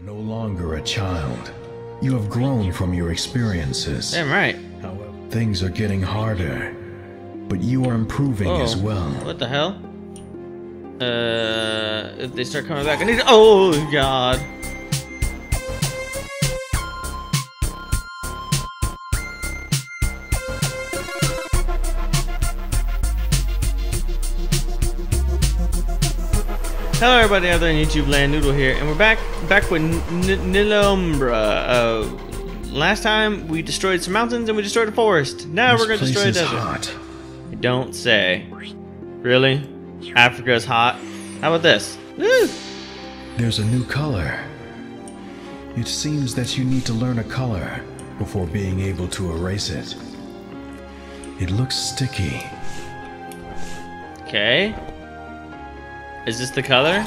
are no longer a child. You have grown from your experiences. Damn right. However, things are getting harder, but you are improving Oh, as well. What the hell? Uh, if they start coming back, I need. Oh God. Hello, everybody out there in YouTube land. Noodle here, and we're back back with N- Nilumbra. Uh, last time we destroyed some mountains and we destroyed a forest. Now this we're gonna destroy a is desert. hot. Don't say. Really? Africa's hot? How about this? Woo! There's a new color. It seems that you need to learn a color before being able to erase it. It looks sticky. Okay. Is this the color?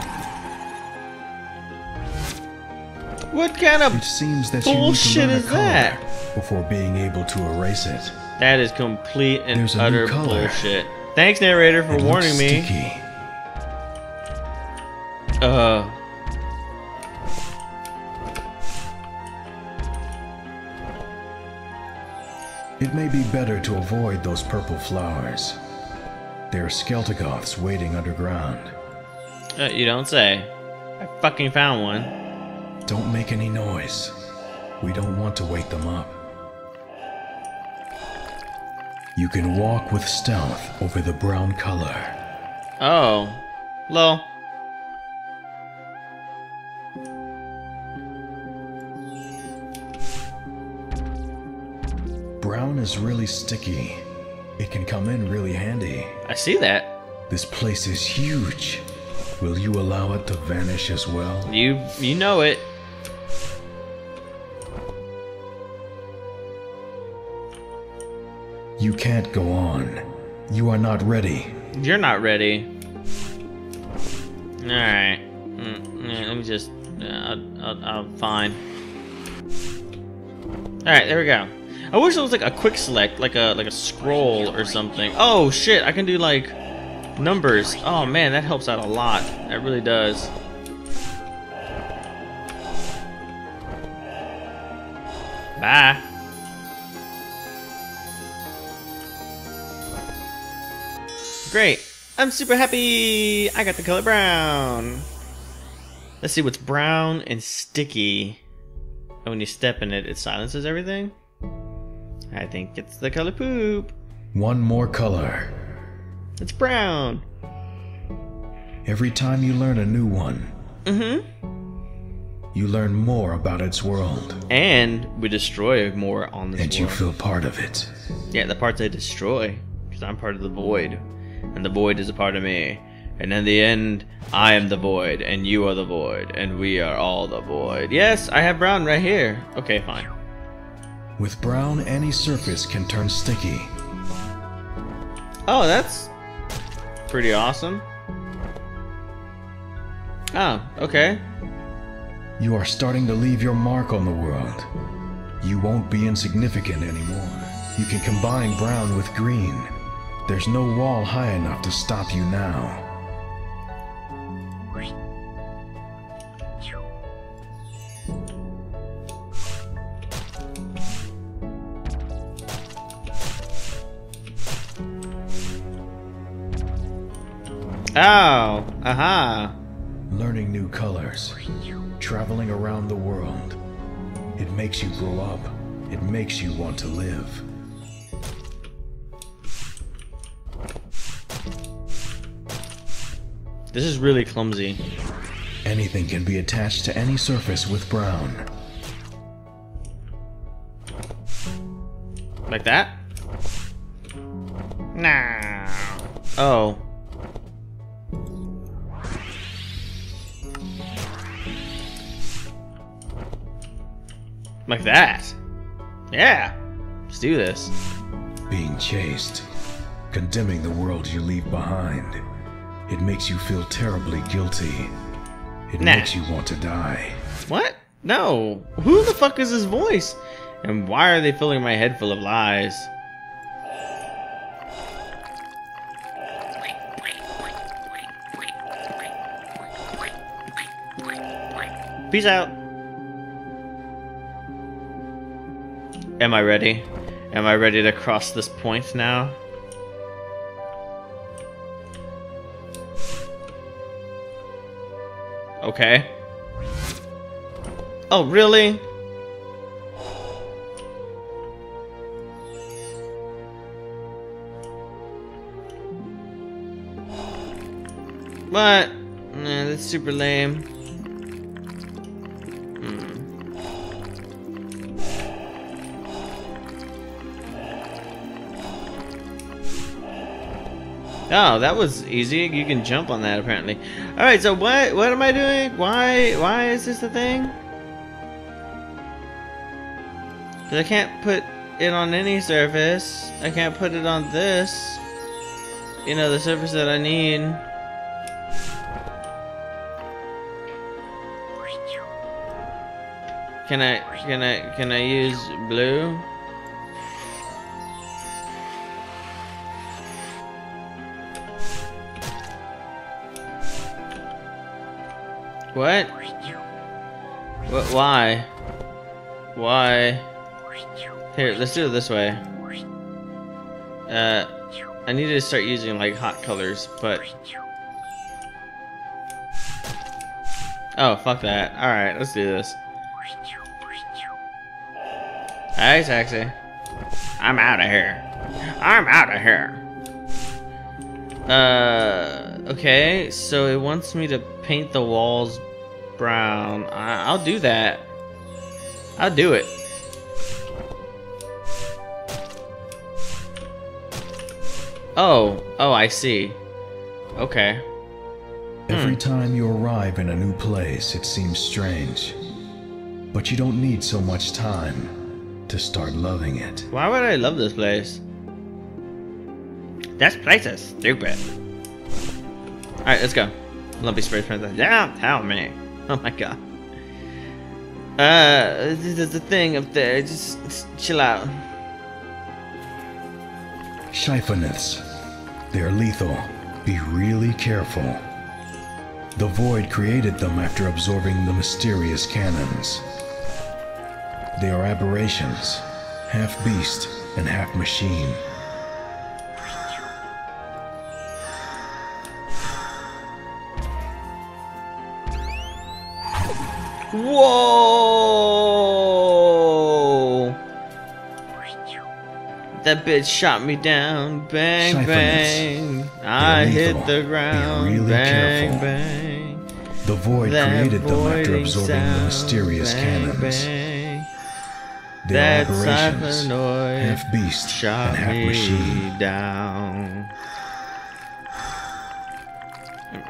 What kind of It seems that you need to Bullshit learn is that? before being able to erase it. That is complete and There's utter bullshit. Thanks, narrator, for It warning me. sticky. Uh. It may be better to avoid those purple flowers. There are Skeltigoths waiting underground. Uh, you don't say. I fucking found one. Don't make any noise. We don't want to wake them up. You can walk with stealth over the brown color. Oh. Lol. Brown is really sticky. It can come in really handy. I see that. This place is huge. Will you allow it to vanish as well? You you know it. You can't go on. You are not ready. You're not ready. Alright. Mm, let me just. Uh, I'll, I'll, I'll fine. Alright, there we go. I wish there was like a quick select, like a like a scroll or something. Oh shit, I can do like numbers. Oh man, that helps out a lot. That really does. Bye. Great. I'm super happy. I got the color brown. Let's see what's brown and sticky. And when you step in it, it silences everything. I think it's the color poop. One more color. It's brown. Every time you learn a new one, Mm-hmm. you learn more about its world. And we destroy more on this And you feel part of it. Yeah, the parts I destroy, because I'm part of the void, and the void is a part of me. And in the end, I am the void, and you are the void, and we are all the void. Yes, I have brown right here. Okay, fine. With brown, any surface can turn sticky. Oh, that's pretty awesome. Oh, okay. You are starting to leave your mark on the world. You won't be insignificant anymore. You can combine brown with green. There's no wall high enough to stop you now. Oh, aha. Learning new colors, traveling around the world. It makes you grow up. It makes you want to live. This is really clumsy. Anything can be attached to any surface with brown. Like that? Nah. Oh. Like that. Yeah. Let's do this. Being chased, condemning the world you leave behind. It makes you feel terribly guilty. It Nah. makes you want to die. What? No. Who the fuck is this voice? And why are they filling my head full of lies? Peace out. Am I ready? Am I ready to cross this point now? Okay. Oh, really? What? Nah, that's super lame. Oh, that was easy. You can jump on that apparently. All right, so what what am I doing? Why why is this a thing? Cuz I can't put it on any surface. I can't put it on this. You know, the surface that I need. Can I can I can I use blue? What? What? Why? Why? Here, let's do it this way. Uh, I need to start using like hot colors, but oh fuck that. All right, let's do this. Hey, taxi. I'm out of here. I'm out of here. Uh, okay, so it wants me to paint the walls brown. I I'll do that. I'll do it. Oh, oh, I see. Okay. Every hmm. time you arrive in a new place, it seems strange. But you don't need so much time to start loving it. Why would I love this place? This place is stupid. Alright, let's go. Lumpy Space Princess. Yeah, tell me. Oh my god. Uh, there's a thing up there. Just, just chill out. Shifeniths. They are lethal. Be really careful. The Void created them after absorbing the mysterious cannons. They are aberrations, half beast and half machine. Whoa! That bitch shot me down. Bang, Siphonets. bang. I hit the Be ground. really bang, careful. bang. The Void That created them after absorbing the mysterious bang, cannons. Bang. They are That aberrations, half beast shot and half me machine. down.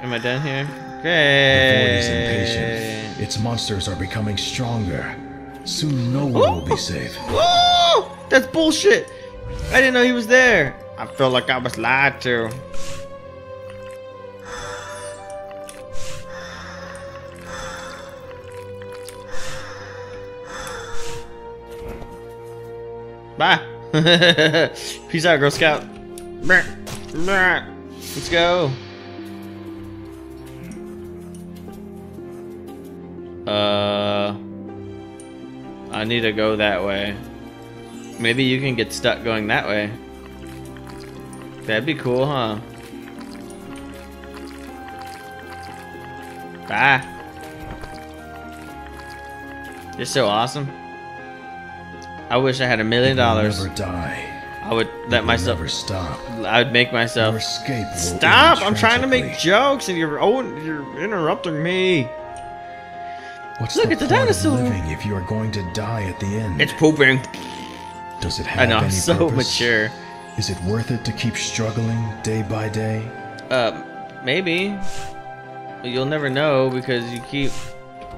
Am I done here? The Void is impatient. Its monsters are becoming stronger. Soon no one will be safe. Whoa! That's bullshit! I didn't know he was there. I feel like I was lied to. Bye. Peace out, Girl Scout. Let's go. Need to go that way. Maybe you can get stuck going that way. That'd be cool, huh? Bye. You're so awesome. I wish I had a million dollars. Never die. I would You let will myself. Never stop. I would make Your myself. escape Stop! I'm trying to make jokes, and you're oh, you're interrupting me. What's Look the at the point dinosaur. Of living if you are going to die at the end? It's pooping. Does it have I know. I'm any so purpose? mature. Is it worth it to keep struggling day by day? Uh, maybe. But you'll never know because you keep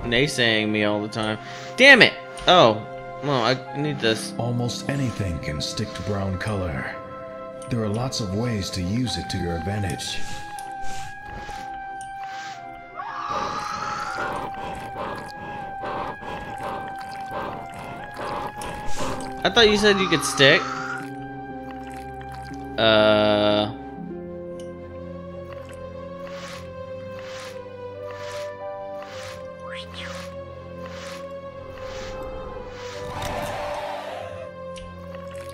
naysaying me all the time. Damn it! Oh, well, I need this. Almost anything can stick to brown color. There are lots of ways to use it to your advantage. I thought you said you could stick. Uh.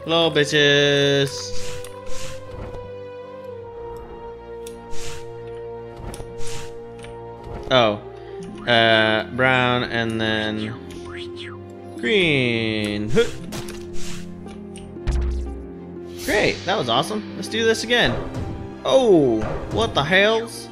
Hello, bitches. Oh, uh, brown and then green. Great, that was awesome. Let's do this again. Oh, what the hells?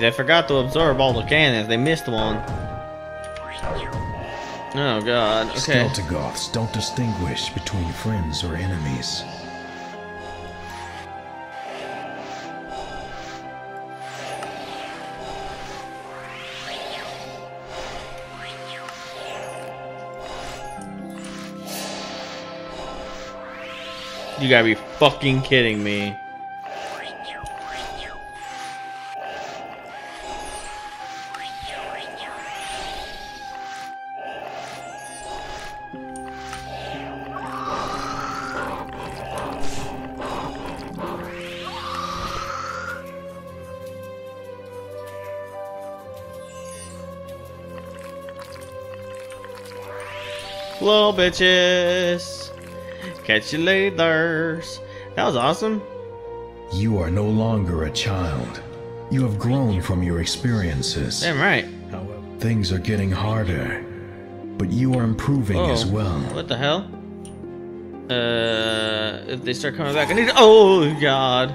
They forgot to absorb all the cannons. They missed one. Oh god. Okay. Skeltigoths don't distinguish between friends or enemies. You gotta be fucking kidding me. Hello, bitches. Catch you later. That was awesome. You are no longer a child. You have grown from your experiences. Damn right. However, things are getting harder, but you are improving Oh, as well. What the hell? Uh, if they start coming back, I need. Oh God!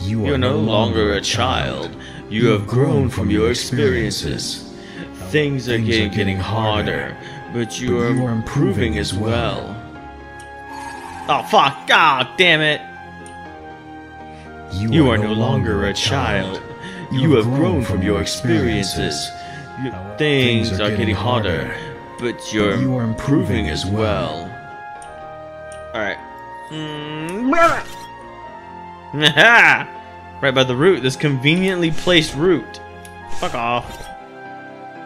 You You're no longer a child. You have grown from your experiences. Things are getting, getting harder, but you but are, you are improving improving as well. well. Oh fuck! God damn it! You, You are no longer a child. You have grown from your experiences. You- However, Things are getting harder, but you're you are improving improving as as well. well. Alright. Mm, right by the root, this conveniently placed root. Fuck off.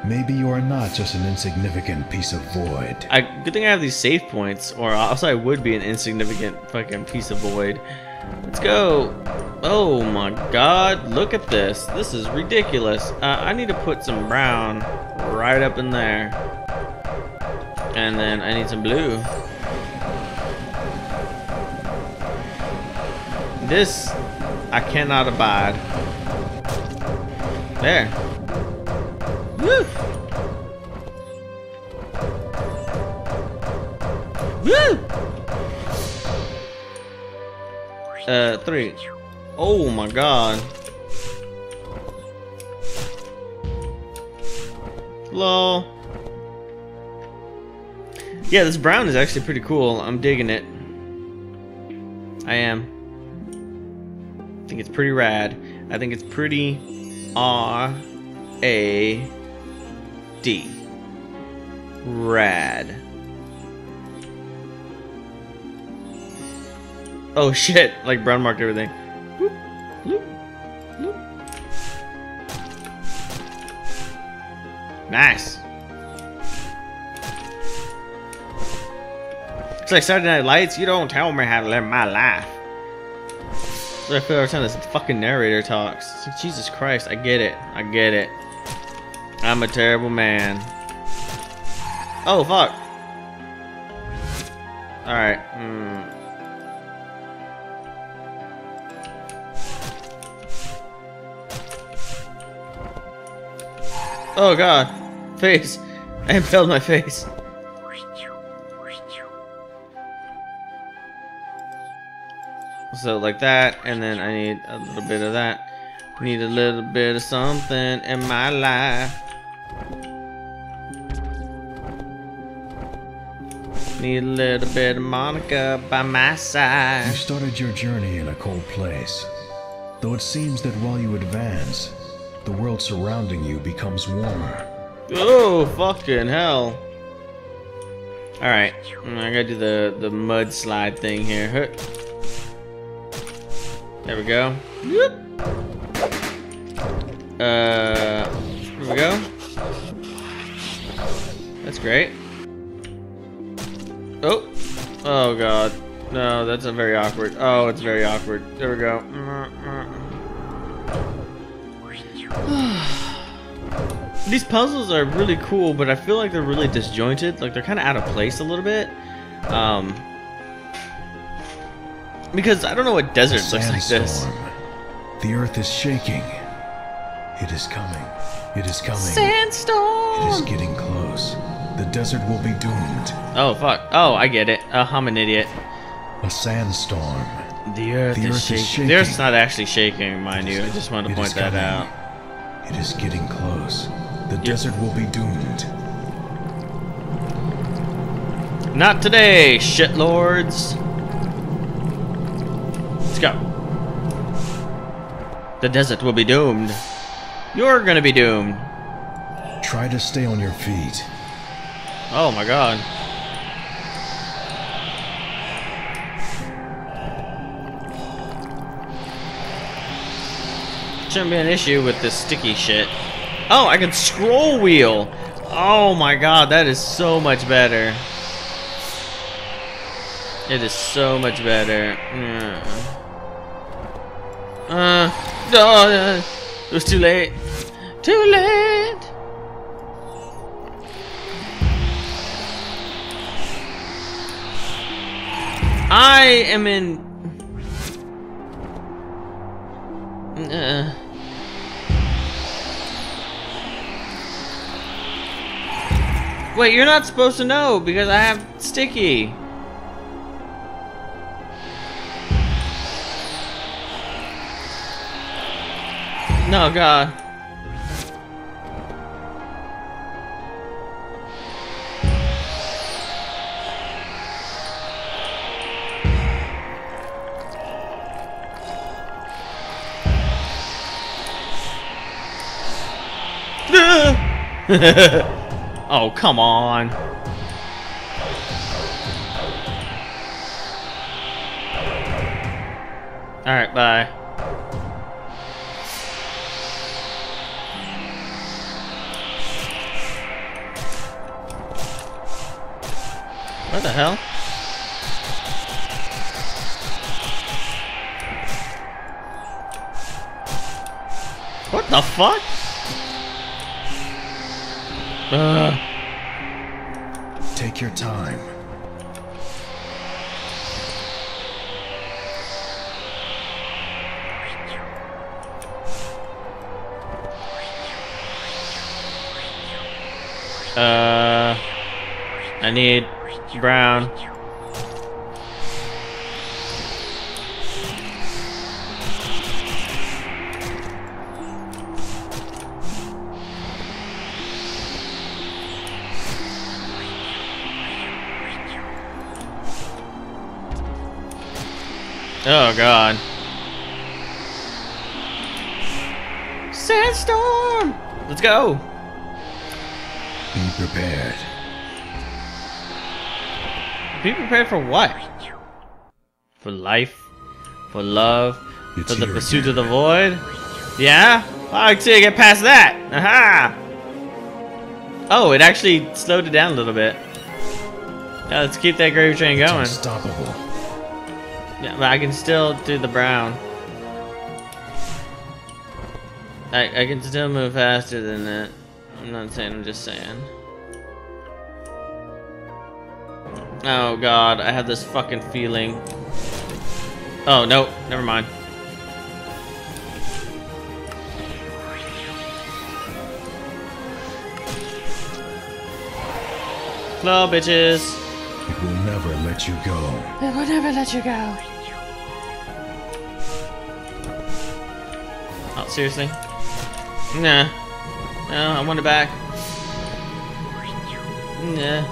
Maybe you are not just an insignificant piece of void. I, good thing I have these save points, or else I would be an insignificant fucking piece of void. Let's go. Oh my god, look at this. This is ridiculous. Uh, I need to put some brown right up in there. And then I need some blue. This, I cannot abide. There. Woo! Woo! Uh, three. Oh my god. Hello. Yeah, this brown is actually pretty cool. I'm digging it. I am. I think it's pretty rad. I think it's pretty R A D. Rad. Oh shit! Like brown marked everything. Nice. It's like Saturday Night Lights. You don't tell me how to live my life. What I feel every time this fucking narrator talks. Like, Jesus Christ, I get it. I get it. I'm a terrible man. Oh fuck. All right. Hmm. Oh god. Face. I impaled my face. So like that, and then I need a little bit of that. Need a little bit of something in my life. Need a little bit of Monica by my side. You started your journey in a cold place. Though it seems that while you advance, the world surrounding you becomes warmer. Oh, fucking hell. Alright, mm, I gotta do the, the mudslide thing here. There we go. Uh, here we go. That's great. Oh, god. No, that's a very awkward. Oh, it's very awkward. There we go. These puzzles are really cool, but I feel like they're really disjointed. Like they're kind of out of place a little bit. Um, because I don't know what desert looks like this. Sandstorm. The earth is shaking. It is coming. It is coming. Sandstorm! It is getting close. The desert will be doomed. Oh fuck. Oh, I get it. Uh, I'm an idiot. A sandstorm. The earth, The is, earth is shaking. shaking. The earth's not actually shaking, mind you. I just wanted to point is that coming. out. It is getting close. The desert will be doomed. Not today, shitlords. Let's go. The desert will be doomed. You're gonna be doomed. Try to stay on your feet. Oh my god. Shouldn't be an issue with this sticky shit. Oh, I can scroll wheel. Oh my god, that is so much better. It is so much better. Mm. Uh, no, uh, it was too late. Too late. I am in. Uh. Wait, you're not supposed to know because I have sticky. No, God. oh, come on. Alright, bye. What the hell? What the fuck? Ugh. Take your time. Uh, I need brown. Oh god. Sandstorm! Let's go! Be prepared. Be prepared for what? For life? For love? It's for the pursuit again. of the void? Yeah? I see I get past that! Aha! Oh, it actually slowed it down a little bit. Yeah, let's keep that gravy train It's going. unstoppable. Yeah, but I can still do the brown. I, I can still move faster than that. I'm not saying, I'm just saying. Oh god, I have this fucking feeling. Oh, no, never mind. Hello, bitches. It will never let you go. It will never let you go. Oh, seriously? Nah. No, I want it back. Nah.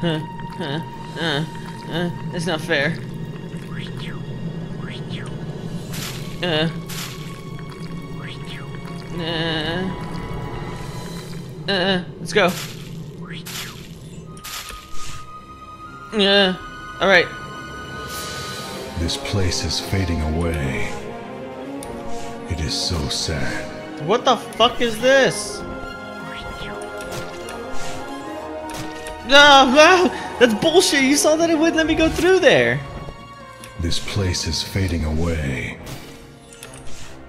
Huh. Huh. Uh. Uh. It's not fair. Uh. Nah. Uh. Let's go. Yeah. All right. This place is fading away. It is so sad. What the fuck is this? No, no, that's bullshit. You saw that it wouldn't let me go through there. This place is fading away.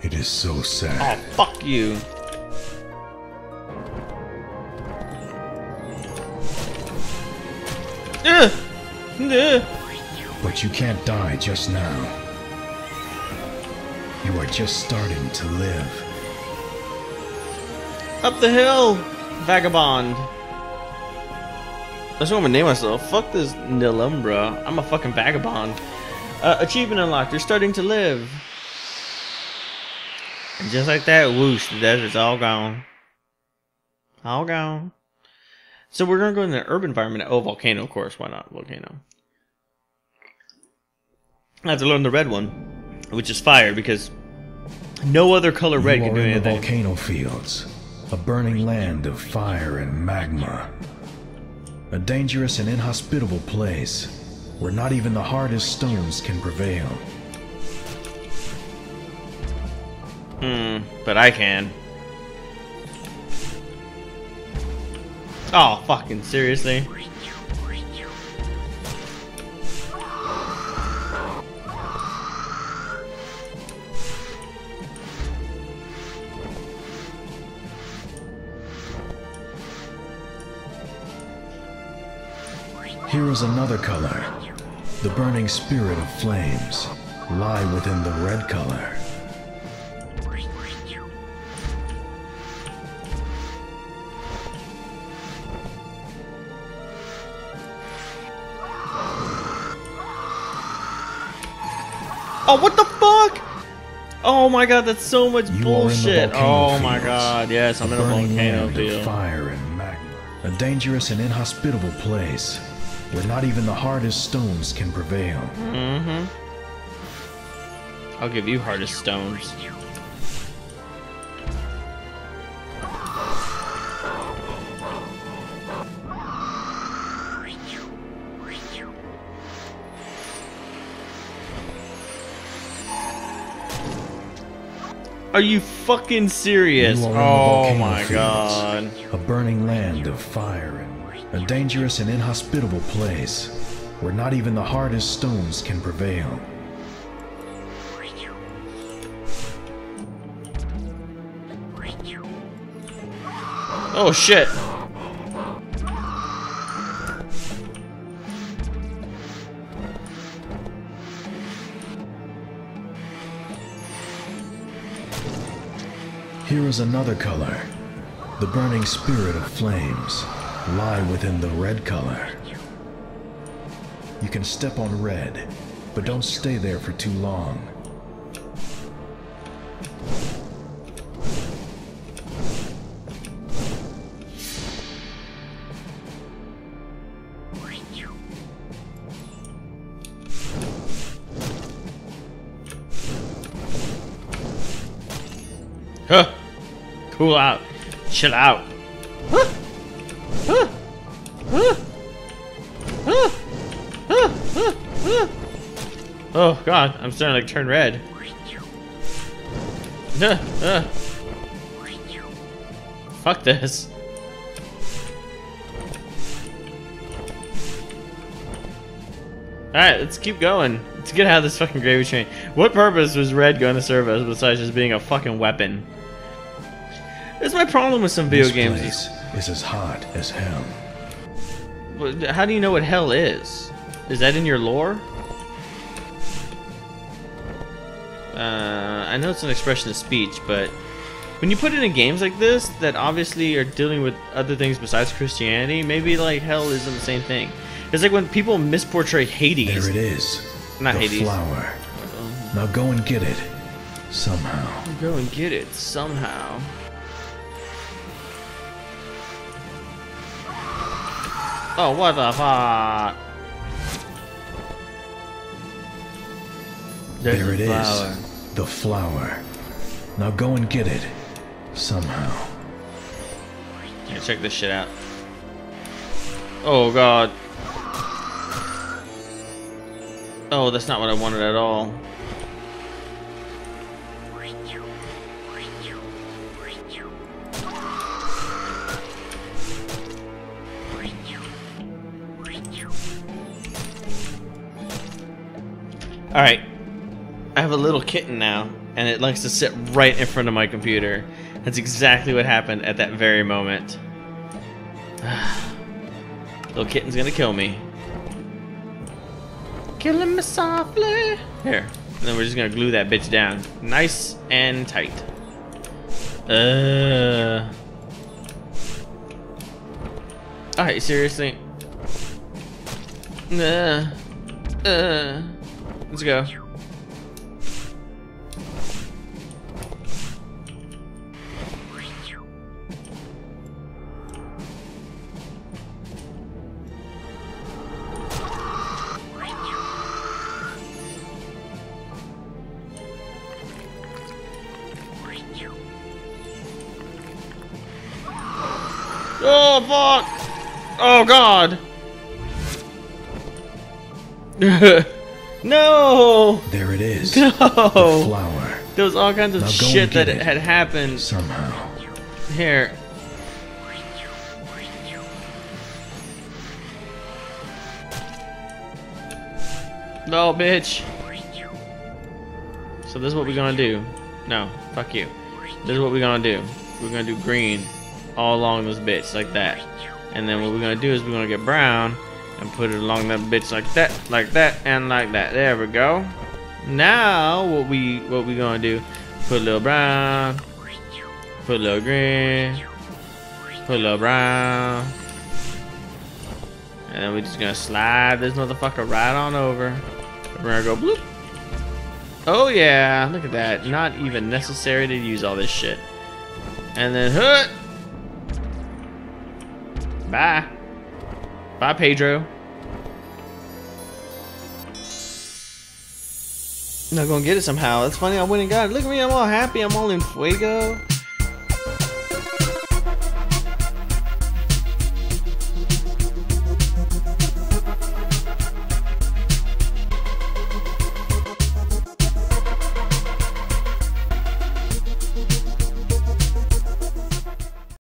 It is so Oh, sad. Ah, fuck you. But you can't die just now. You are just starting to live. Up the hill, vagabond. That's what I'm gonna name myself. Fuck this Nilumbra. I'm a fucking vagabond. Uh, achievement unlocked. You're starting to live. And just like that, whoosh, the desert's all gone. All gone. So we're gonna go in the urban environment. Oh, volcano, of course. Why not volcano? I have to learn the red one, which is fire, because no other color red you can do in the volcano fields, a burning land of fire and magma. A dangerous and inhospitable place where not even the hardest stones can prevail. Hmm, but I can. Oh, fucking seriously? Here is another color. The burning spirit of flames lie within the red color. Oh, what the fuck? Oh my god, that's so much You bullshit. are in the Oh volcano my god, yes, I'm in a volcano field. fire and magma. A dangerous and inhospitable place where not even the hardest stones can prevail. Mm-hmm. I'll give you hardest stones. Are you fucking serious? You are in the Oh my god. A burning land of fire and a dangerous and inhospitable place where not even the hardest stones can prevail. Oh shit. Here is another color. The burning spirit of flames lie within the red color. You can step on red, but don't stay there for too long. Huh. Cool out. Chill out. Oh god, I'm starting to like turn red. Huh. Fuck this. Alright, let's keep going. Let's get out of this fucking gravy train. What purpose was red going to serve us besides just being a fucking weapon? That's my problem with some video this games. place is as hot as hell. How do you know what hell is? Is that in your lore? Uh, I know it's an expression of speech, but when you put it in games like this that obviously are dealing with other things besides Christianity, maybe like hell isn't the same thing. It's like when people misportray Hades. There it is. Not the Hades. flower. Now go and get it. Somehow. Go and get it somehow. Oh, what the fuck? There's there it is. The flower. Now go and get it. Somehow. Yeah, check this shit out. Oh god. Oh, that's not what I wanted at all. Alright. I have a little kitten now, and it likes to sit right in front of my computer. That's exactly what happened at that very moment. little kitten's gonna kill me. Killing me softly. Here. And then we're just gonna glue that bitch down. Nice and tight. Uh. Alright, seriously? Uh. Uh. Let's go. Oh fuck! Oh god! no! There it is. No! The flower. There was all kinds of Now shit that had happened Somehow. here. No, bitch. So this is what we're gonna do. No, fuck you. This is what we're gonna do. We're gonna do green all along this bitch like that. And then what we're gonna do is we're gonna get brown and put it along that bitch like that, like that, and like that. There we go. Now what we what we gonna do? Put a little brown, put a little green, put a little brown. And then we're just gonna slide this motherfucker right on over. We're gonna go bloop. Oh yeah, look at that. Not even necessary to use all this shit. And then hut. Bye. Bye, Pedro. Not gonna get it somehow. That's funny. I went and got it. Look at me. I'm all happy. I'm all in fuego.